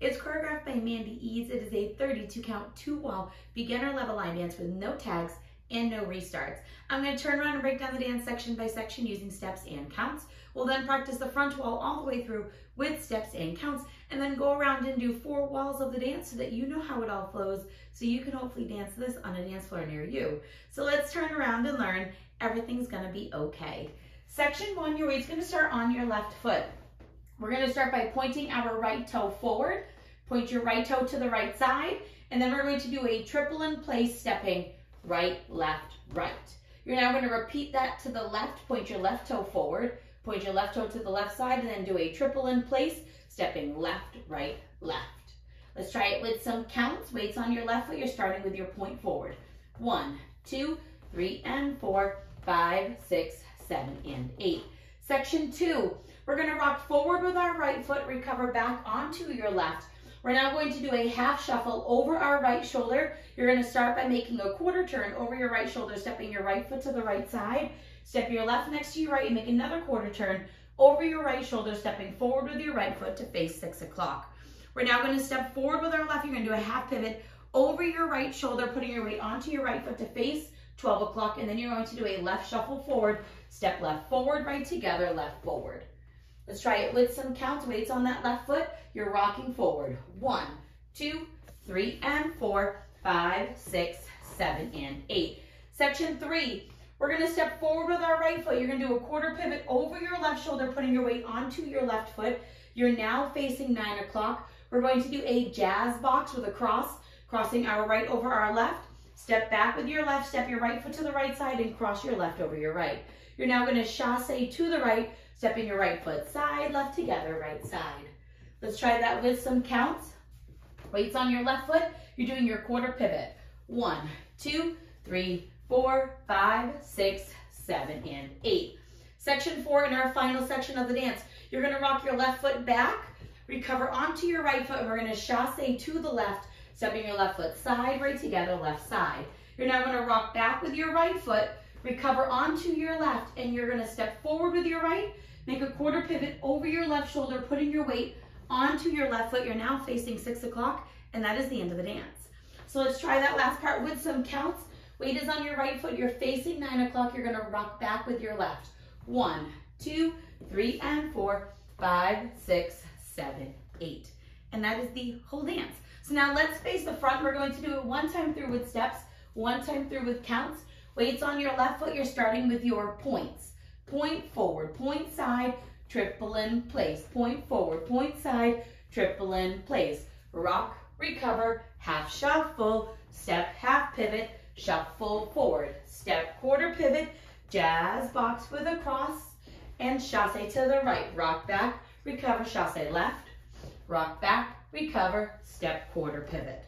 It's choreographed by Mandy Eades. It is a 32 count, two wall, beginner level line dance with no tags and no restarts. I'm gonna turn around and break down the dance section by section using steps and counts. We'll then practice the front wall all the way through with steps and counts, and then go around and do four walls of the dance so that you know how it all flows, so you can hopefully dance this on a dance floor near you. So let's turn around and learn Everything's Gonna Be Okay. Section one, your weight's gonna start on your left foot. We're gonna start by pointing our right toe forward. Point your right toe to the right side, and then we're going to do a triple in place stepping right, left, right. You're now gonna repeat that to the left, point your left toe forward, point your left toe to the left side, and then do a triple in place, stepping left, right, left. Let's try it with some counts. Weights on your left foot, you're starting with your point forward. One, two, three, and four, five, six, seven, and eight. Section two, we're gonna rock forward with our right foot, recover back onto your left. We're now going to do a half shuffle over our right shoulder. You're gonna start by making a quarter turn over your right shoulder, stepping your right foot to the right side. Step your left next to your right and make another quarter turn over your right shoulder, stepping forward with your right foot to face six o'clock. We're now gonna step forward with our left. You're gonna do a half pivot over your right shoulder, putting your weight onto your right foot to face 12 o'clock. And then you're going to do a left shuffle forward, step left forward, right together, left forward. Let's try it with some counts. Weights on that left foot. You're rocking forward. One, two, three, and four, five, six, seven, and eight. Section three, we're gonna step forward with our right foot. You're gonna do a quarter pivot over your left shoulder, putting your weight onto your left foot. You're now facing nine o'clock. We're going to do a jazz box with a cross, crossing our right over our left. Step back with your left, step your right foot to the right side and cross your left over your right. You're now gonna chasse to the right, stepping your right foot side, left together, right side. Let's try that with some counts. Weights on your left foot, you're doing your quarter pivot. One, two, three, four, five, six, seven, and eight. Section four in our final section of the dance. You're gonna rock your left foot back, recover onto your right foot, and we're gonna chasse to the left, stepping your left foot side, right together, left side. You're now gonna rock back with your right foot, recover onto your left, and you're gonna step forward with your right, make a quarter pivot over your left shoulder, putting your weight onto your left foot. You're now facing six o'clock, and that is the end of the dance. So let's try that last part with some counts. Weight is on your right foot. You're facing nine o'clock. You're gonna rock back with your left. One, two, three, and four, five, six, seven, eight. And that is the whole dance. So now let's face the front. We're going to do it one time through with steps, one time through with counts. Weights on your left foot, you're starting with your points. Point forward, point side, triple in place. Point forward, point side, triple in place. Rock, recover, half shuffle, step, half pivot, shuffle forward. Step, quarter pivot, jazz box with a cross, and chasse to the right. Rock back, recover, chasse left, rock back, recover, step, quarter pivot.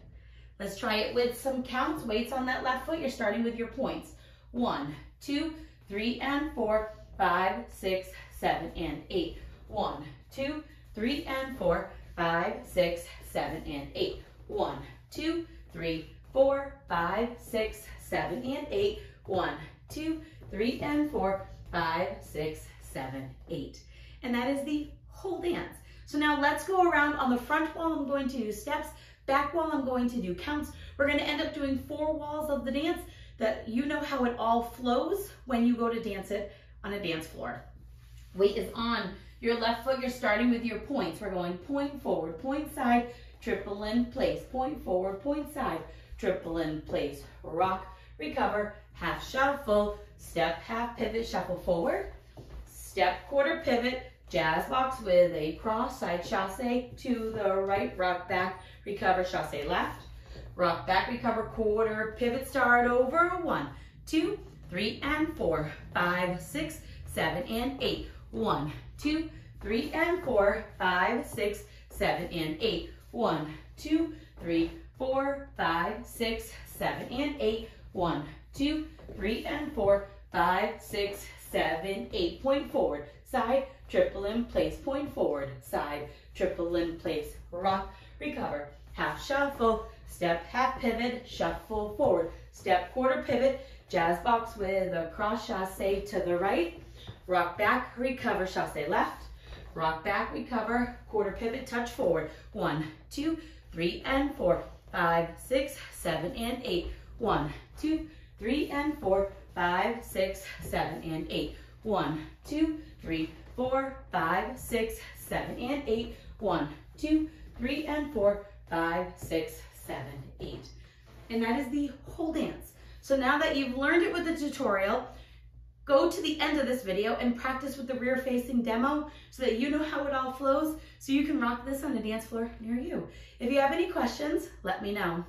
Let's try it with some counts. Weights on that left foot. You're starting with your points. One, two, three, and four, five, six, seven, and eight. One, two, three, and four, five, six, seven, and eight. One, two, three, four, five, six, seven, and eight. One, two, three, and four, five, six, seven, eight. And that is the whole dance. So now let's go around on the front wall. I'm going to do steps. Back wall, I'm going to do counts. We're going to end up doing four walls of the dance that you know how it all flows when you go to dance it on a dance floor. Weight is on your left foot. You're starting with your points. We're going point forward, point side, triple in place, point forward, point side, triple in place. Rock, recover, half shuffle, step, half pivot, shuffle forward, step, quarter pivot, jazz box with a cross side chasse to the right, rock back, recover, chasse left, Rock back, recover, quarter, pivot, start over. One, two, three, and four, five, six, seven, and eight. One, two, three, and four, five, six, seven, and eight. One, two, three, four, five, six, seven, and eight. One, two, three, and four, five, six, seven, eight. Point forward, side, triple in place, point forward, side, triple in place. Rock, recover, half shuffle, Step, half pivot, shuffle forward. Step, quarter pivot, jazz box with a cross chasse to the right. Rock back, recover, chasse left. rock back, recover, quarter pivot, touch forward. One, two, three, and four, five, six, seven, and eight. One, two, three, and four, five, six, seven, and eight. One, two, three, four, five, six, seven, and eight. One, two, three, and four, five, six, seven, eight. And that is the whole dance. So now that you've learned it with the tutorial, go to the end of this video and practice with the rear facing demo so that you know how it all flows so you can rock this on the dance floor near you. If you have any questions, let me know.